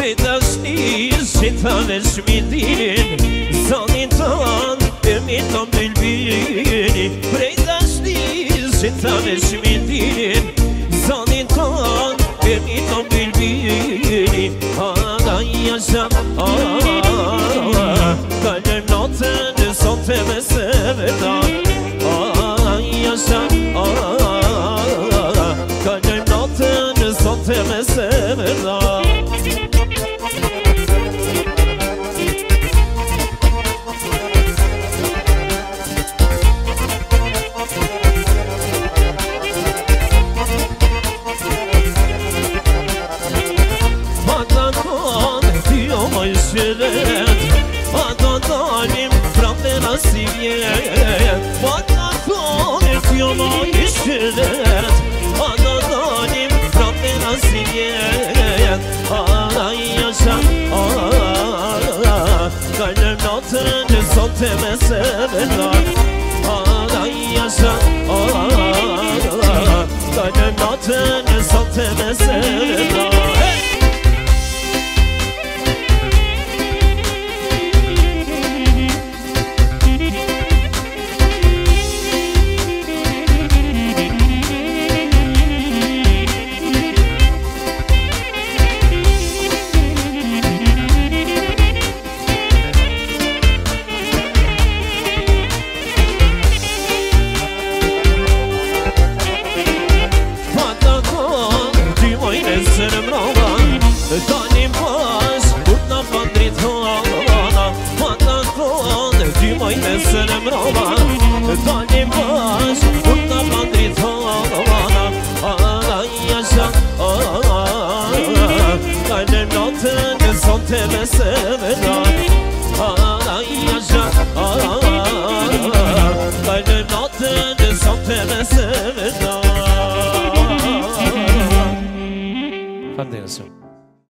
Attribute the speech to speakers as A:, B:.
A: dhe dashni Si të veshmi din Zoni ton E mi të mbëllbini Prej dashni Si të veshmi din Zoni ton E mi të mbëllbini A da i asha A notën e sot e me se veta A i asha A notën e sot e me se کرد فدا داریم فرام نصیبیه فدا داریم خیامایش کرد فدا داریم فرام نصیبیه آی yaşam Kalbim notlarını son temese bedar Ağlay yaşam Kalbim notlarını son temese bedar Tani pas, kut në pëndrit halana Ma të thonë, ty moj me në mrova Tani pas, kut në pëndrit halana A, ja, ja, a, a, a, a Kajnë në notën, në sot të mesë dhe da A, ja, ja, a, a,